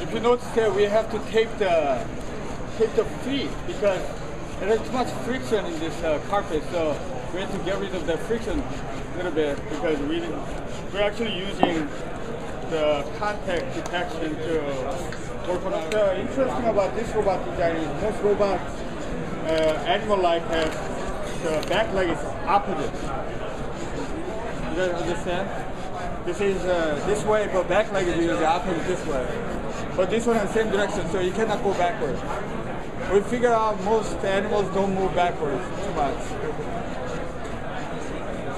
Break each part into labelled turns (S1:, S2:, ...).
S1: If you notice that we have to tape the tape the feet because there's too much friction in this uh, carpet, so we have to get rid of the friction a little bit because we we're actually using the contact detection to work on it. The interesting about this robot design is most robots, uh, animal-like, have the back leg is opposite. You guys understand? This is uh, this way, but back leg is usually opposite this way. But this one in the same direction, so you cannot go backwards. We figure out most animals don't move backwards too much.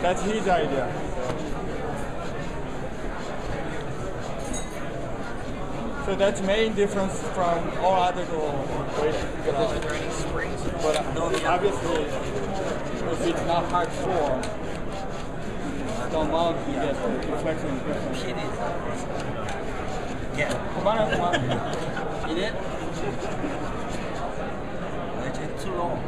S1: That's his idea. So that's main difference from all other ways to figure out.
S2: Are there any springs?
S1: But uh, obviously, if it's not hard form, domov ide kompleksnim Shit is.
S2: Yeah.
S1: Kumara, kumara. Eat
S2: it. Too long.